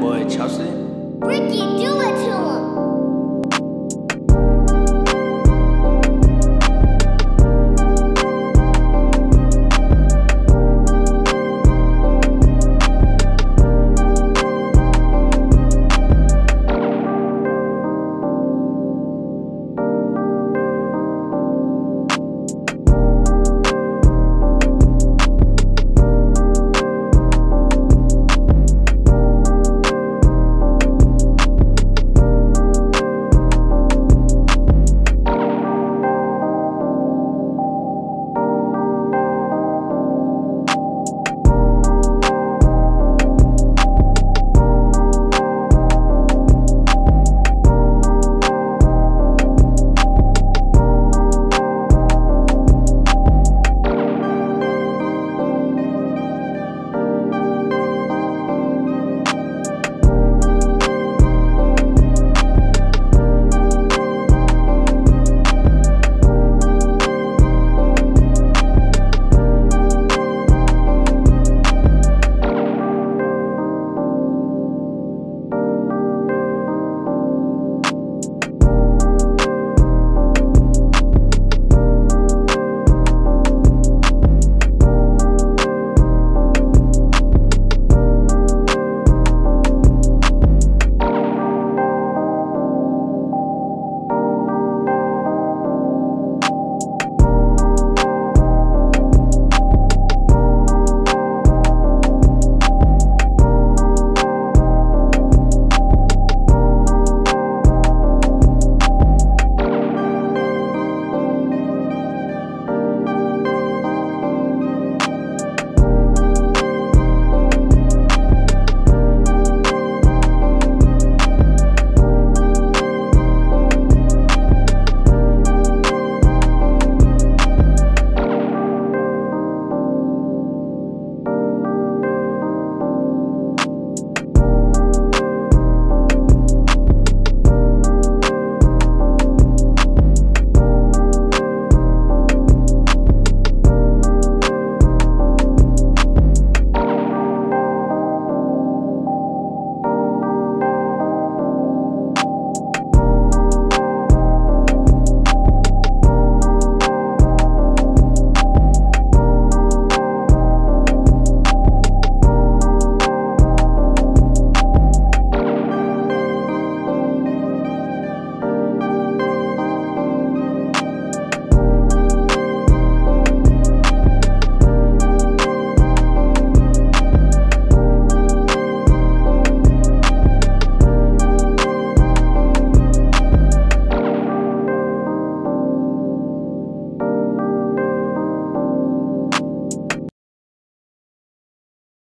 boy Chelsea. Ricky, do it to him.